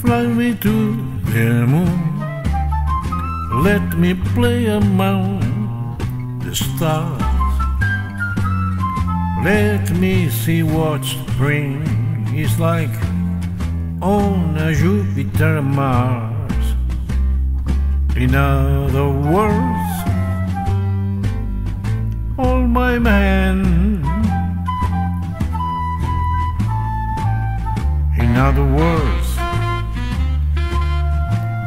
Fly me to the moon. Let me play among the stars. Let me see what spring is like on a Jupiter Mars. In other words, all my men. In other words,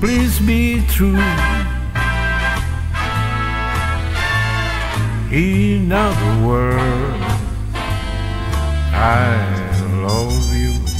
please be true. In other words, I love you.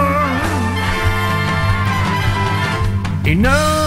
You know